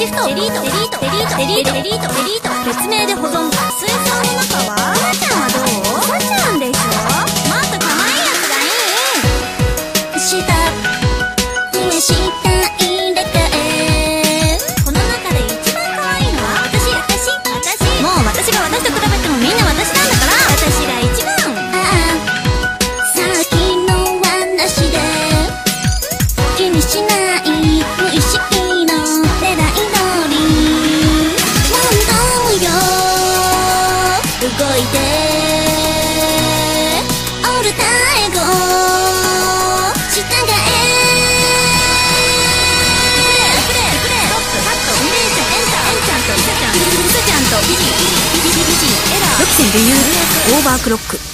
シフト。デリート。エリート。エリート。エリート。エリート。エリート別名で保存。水槽の中いて。オルタエゴ従え。ルキセン理由オーバー。クロック